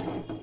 you